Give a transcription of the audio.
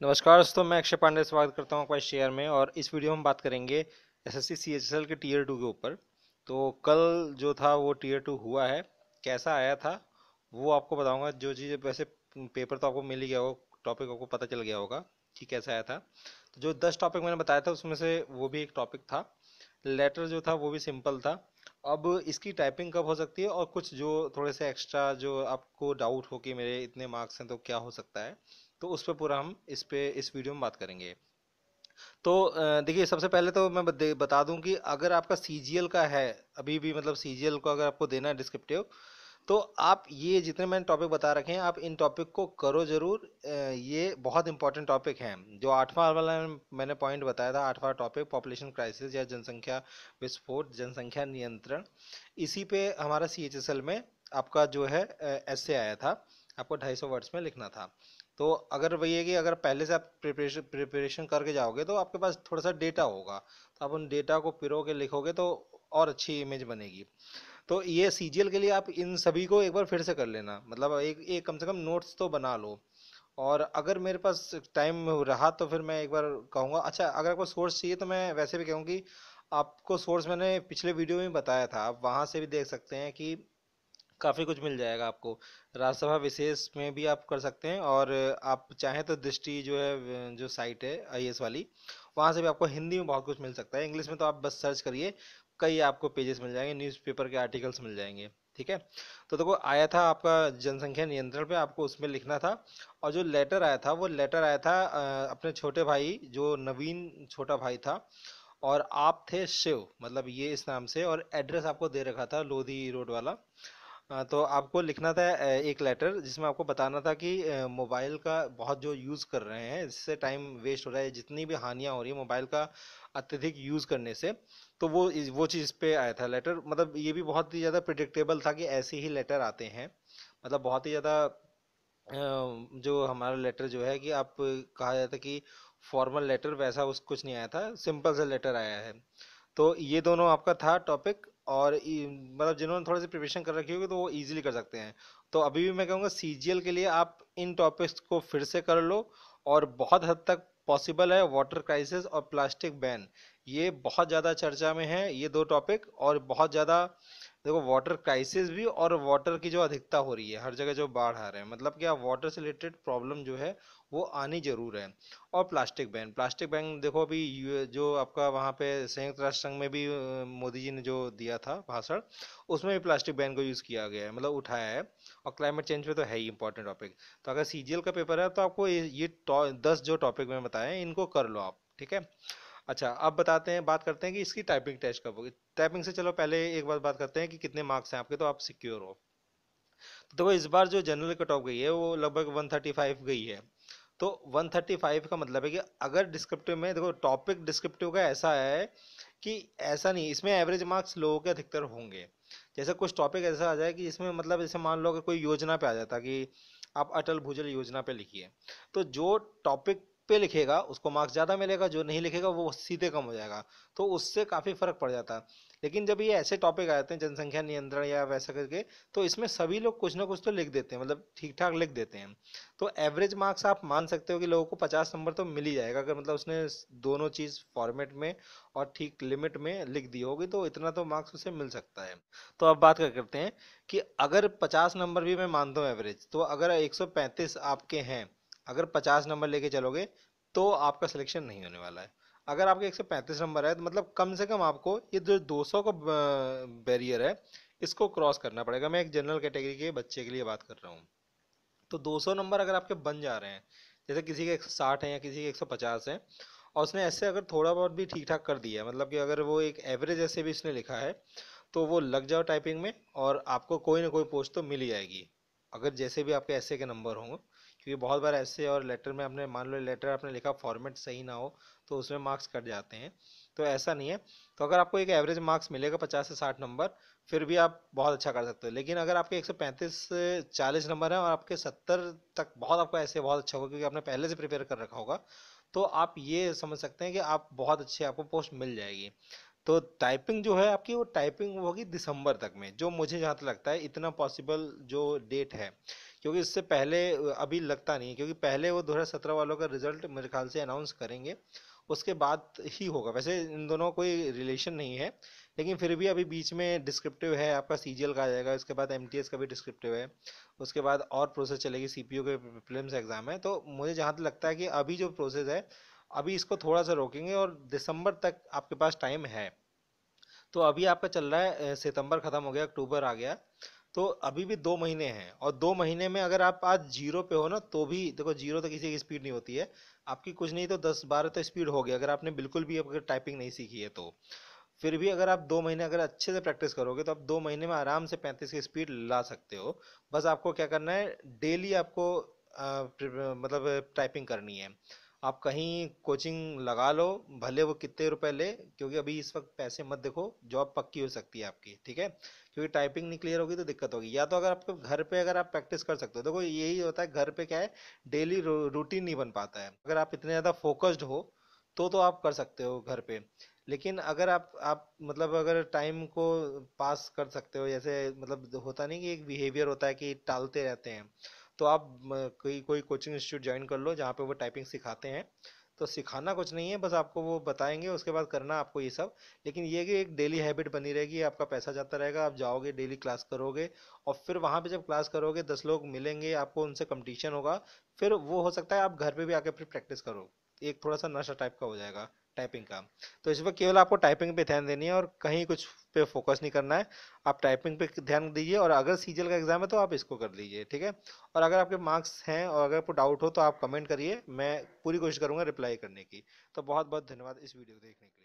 नमस्कार दोस्तों, मैं अक्षय पांडे स्वागत करता हूँ आपका शेयर में और इस वीडियो में हम बात करेंगे एसएससी सीएचएसएल के टीयर टू के ऊपर। तो कल जो था वो टीयर टू हुआ है, कैसा आया था, वो आपको बताऊँगा। जो चीज़ वैसे पेपर तो आपको मिल ही गया होगा टॉपिक आपको पता चल गया होगा कि कैसा आया था। तो जो दस टॉपिक मैंने बताया था, उसमें से वो भी एक टॉपिक था। लेटर जो था, वो भी सिंपल था। अब इसकी टाइपिंग कब हो सकती है और कुछ जो थोड़े से एक्स्ट्रा जो आपको डाउट हो कि मेरे इतने मार्क्स हैं तो क्या हो सकता है? तो उस पर पूरा हम इस पे, इस वीडियो में बात करेंगे। तो देखिए, सबसे पहले तो मैं बता दूँ कि अगर आपका सीजीएल का है, अभी भी मतलब सी को अगर आपको देना है डिस्क्रिप्टिव तो आप ये जितने मैंने टॉपिक बता रखे हैं, आप इन टॉपिक को करो ज़रूर। ये बहुत इंपॉर्टेंट टॉपिक हैं। जो आठवां वाला मैंने पॉइंट बताया था, आठवां टॉपिक पॉपुलेशन क्राइसिस या जनसंख्या विस्फोट, जनसंख्या नियंत्रण, इसी पे हमारा सीएचएसएल में आपका जो है ऐसे आया था। आपको 250 वर्ड्स में लिखना था। तो अगर वही है कि अगर पहले से आप प्रिपरेशन प्रिपरेशन करके जाओगे तो आपके पास थोड़ा सा डेटा होगा। तो आप उन डेटा को पिरो के लिखोगे तो और अच्छी इमेज बनेगी। तो ये सीजीएल के लिए आप इन सभी को एक बार फिर से कर लेना। मतलब एक एक कम से कम नोट्स तो बना लो। और अगर मेरे पास टाइम रहा तो फिर मैं एक बार कहूँगा अच्छा अगर आपको सोर्स चाहिए तो मैं वैसे भी कहूँगी, आपको सोर्स मैंने पिछले वीडियो में बताया था। आप वहाँ से भी देख सकते हैं कि काफ़ी कुछ मिल जाएगा आपको। राज्यसभा विशेष में भी आप कर सकते हैं और आप चाहें तो दृष्टि जो है, जो साइट है आईएस वाली, वहाँ से भी आपको हिंदी में बहुत कुछ मिल सकता है। इंग्लिश में तो आप बस सर्च करिए, कई आपको पेजेस मिल जाएँगे न्यूज़पेपर के आर्टिकल्स मिल जाएँगे, ठीक है? तो देखो तो आया था आपका जनसंख्या नियंत्रण पे, आपको उसमें लिखना था और जो लेटर आया था, वो लेटर आया था अपने छोटे भाई, जो नवीन छोटा भाई था और आप थे शिव मतलब ये इस नाम से और एड्रेस आपको दे रखा था, लोधी रोड वाला। तो आपको लिखना था एक लेटर जिसमें आपको बताना था कि मोबाइल का बहुत जो यूज़ कर रहे हैं जिससे टाइम वेस्ट हो रहा है, जितनी भी हानियाँ हो रही है मोबाइल का अत्यधिक यूज़ करने से तो वो वो चीज़ पे आया था लेटर मतलब ये भी बहुत ही ज़्यादा प्रिडिक्टेबल था कि ऐसे ही लेटर आते हैं। मतलब बहुत ही ज़्यादा जो हमारा लेटर जो है कि आप कहा जाता कि फॉर्मल लेटर वैसा उस, कुछ नहीं आया था सिंपल सा लेटर आया है। तो ये दोनों आपका था टॉपिक और मतलब जिन्होंने थोड़ी सी प्रिपरेशन कर रखी होगी तो वो ईजिली कर सकते हैं। तो अभी भी मैं कहूँगा सी के लिए आप इन टॉपिक्स को फिर से कर लो और बहुत हद तक पॉसिबल है वाटर क्राइसिस और प्लास्टिक बैन ये बहुत ज़्यादा चर्चा में है, ये दो टॉपिक और बहुत ज़्यादा देखो वाटर क्राइसिस भी और वाटर की जो अधिकता हो रही है, हर जगह जो बाढ़ आ रहे हैं मतलब क्या वाटर से रिलेटेड प्रॉब्लम जो है, वो आनी ज़रूर है। और प्लास्टिक बैन प्लास्टिक बैन देखो अभी जो आपका वहाँ पे संयुक्त राष्ट्र संघ में भी मोदी जी ने जो दिया था भाषण, उसमें भी प्लास्टिक बैन को यूज़ किया गया है मतलब उठाया है। और क्लाइमेट चेंज पे तो है ही इंपॉर्टेंट टॉपिक तो अगर सीजीएल का पेपर है तो आपको ये दस जो टॉपिक में बताएँ इनको कर लो आप, ठीक है? अच्छा अब बताते हैं, बात करते हैं कि इसकी टाइपिंग टेस्ट कब होगी। टाइपिंग से चलो पहले एक बार बात करते हैं कि कितने मार्क्स हैं आपके तो आप सिक्योर हो। तो देखो, इस बार जो जनरल कट ऑफ़ गई है, वो लगभग 135 गई है। तो 135 का मतलब है कि अगर डिस्क्रिप्टिव में, देखो टॉपिक डिस्क्रिप्टिव का ऐसा है कि ऐसा नहीं, इसमें एवरेज मार्क्स लोगों के अधिकतर होंगे। जैसे कुछ टॉपिक ऐसा आ जाए कि इसमें मतलब जैसे मान लो कि कोई योजना पे आ जाता कि आप अटल भूजल योजना पे लिखिए तो जो टॉपिक पे लिखेगा, उसको मार्क्स ज़्यादा मिलेगा, जो नहीं लिखेगा, वो सीधे कम हो जाएगा। तो उससे काफ़ी फ़र्क पड़ जाता है। लेकिन जब ये ऐसे टॉपिक आ जाते हैं जनसंख्या नियंत्रण या वैसा करके तो इसमें सभी लोग कुछ ना कुछ तो लिख देते हैं मतलब ठीक ठाक लिख देते हैं। तो एवरेज मार्क्स आप मान सकते हो कि लोगों को पचास नंबर तो मिल ही जाएगा, अगर मतलब उसने दोनों चीज़ फॉर्मेट में और ठीक लिमिट में लिख दी होगी तो इतना तो मार्क्स उसे मिल सकता है। तो अब बात कर करते हैं कि अगर पचास नंबर भी मैं मानता हूँ एवरेज तो अगर एक सौ पैंतीस आपके हैं अगर 50 नंबर लेके चलोगे तो आपका सिलेक्शन नहीं होने वाला है। अगर आपके 135 नंबर है तो मतलब कम से कम आपको ये जो 200 का बैरियर है, इसको क्रॉस करना पड़ेगा। मैं एक जनरल कैटेगरी के बच्चे के लिए बात कर रहा हूँ। तो 200 नंबर अगर आपके बन जा रहे हैं, जैसे किसी के 160 है या किसी के 150 है, और उसने ऐसे अगर थोड़ा बहुत भी ठीक ठाक कर दिया मतलब कि अगर वो एक एवरेज ऐसे भी इसने लिखा है तो वो लग जाओ टाइपिंग में, और आपको कोई ना कोई पोस्ट तो मिल जाएगी अगर जैसे भी आपके ऐसे के नंबर होंगे क्योंकि बहुत बार ऐसे और लेटर में आपने, मान लो लेटर आपने लिखा फॉर्मेट सही ना हो तो उसमें मार्क्स कट जाते हैं। तो ऐसा नहीं है। तो अगर आपको एक एवरेज मार्क्स मिलेगा पचास से साठ नंबर, फिर भी आप बहुत अच्छा कर सकते हो। लेकिन अगर आपके एक सौ पैंतीस चालीस नंबर है और आपके सत्तर तक बहुत आपको ऐसे बहुत अच्छा होगा, क्योंकि आपने पहले से प्रिपेयर कर रखा होगा तो आप ये समझ सकते हैं कि आप बहुत अच्छे आपको पोस्ट मिल जाएगी। तो टाइपिंग जो है आपकी वो टाइपिंग होगी दिसंबर तक में, जो मुझे जहाँ तक लगता है इतना पॉसिबल जो डेट है। क्योंकि इससे पहले, अभी लगता नहीं है, क्योंकि पहले वो 2017 वालों का रिज़ल्ट मेरे ख्याल से अनाउंस करेंगे, उसके बाद ही होगा। वैसे इन दोनों कोई रिलेशन नहीं है, लेकिन फिर भी अभी बीच में डिस्क्रिप्टिव है, आपका सीजीएल का आ जाएगा, उसके बाद एमटीएस का भी डिस्क्रिप्टिव है, उसके बाद और प्रोसेस चलेगी सी के फ़िल्म एग्ज़ाम है। तो मुझे जहाँ तक लगता है कि अभी जो प्रोसेस है अभी इसको थोड़ा सा रोकेंगे और दिसंबर तक आपके पास टाइम है। तो अभी आपका चल रहा है सितंबर खत्म हो गया अक्टूबर आ गया। तो अभी भी दो महीने हैं और दो महीने में अगर आप आज ज़ीरो पे हो ना तो भी देखो ज़ीरो तो किसी की स्पीड नहीं होती है। आपकी कुछ नहीं तो दस बारह तो स्पीड होगी अगर आपने बिल्कुल भी अगर टाइपिंग नहीं सीखी है तो। फिर भी अगर आप दो महीने अगर अच्छे से प्रैक्टिस करोगे तो आप दो महीने में आराम से पैंतीस की स्पीड ला सकते हो। बस आपको क्या करना है डेली आपको आ, मतलब टाइपिंग करनी है। आप कहीं कोचिंग लगा लो, भले वो कितने रुपए ले, क्योंकि अभी इस वक्त पैसे मत देखो, जॉब पक्की हो सकती है आपकी, ठीक है? क्योंकि टाइपिंग नहीं क्लियर होगी तो दिक्कत होगी। या तो अगर आपको घर पे अगर आप प्रैक्टिस कर सकते हो, देखो यही होता है, घर पे क्या है, डेली रूटीन नहीं बन पाता है। अगर आप इतने ज़्यादा फोकस्ड हो तो तो आप कर सकते हो घर पे। लेकिन अगर आप आप मतलब अगर टाइम को पास कर सकते हो, जैसे मतलब होता नहीं कि एक बिहेवियर होता है कि टालते रहते हैं। तो आप कोई कोई कोचिंग इंस्टीट्यूट ज्वाइन कर लो जहाँ पे वो टाइपिंग सिखाते हैं। तो सिखाना कुछ नहीं है, बस आपको वो बताएँगे, उसके बाद करना आपको ये सब। लेकिन ये कि एक डेली हैबिट बनी रहेगी, आपका पैसा जाता रहेगा, आप जाओगे, डेली क्लास करोगे और फिर वहाँ पे जब क्लास करोगे, दस लोग मिलेंगे, आपको उनसे कंपटीशन होगा। फिर वो हो सकता है आप घर पे भी आके फिर प्रैक्टिस करो। एक थोड़ा सा नशा टाइप का हो जाएगा। टाइपिंग का। तो इस वक्त केवल आपको टाइपिंग पे ध्यान देनी है और कहीं कुछ पे फोकस नहीं करना है। आप टाइपिंग पे ध्यान दीजिए और अगर सीजल का एग्ज़ाम है तो आप इसको कर लीजिए, ठीक है? और अगर आपके मार्क्स हैं और अगर आपको डाउट हो तो आप कमेंट करिए, मैं पूरी कोशिश करूँगा रिप्लाई करने की। तो बहुत बहुत धन्यवाद इस वीडियो को देखने के लिए।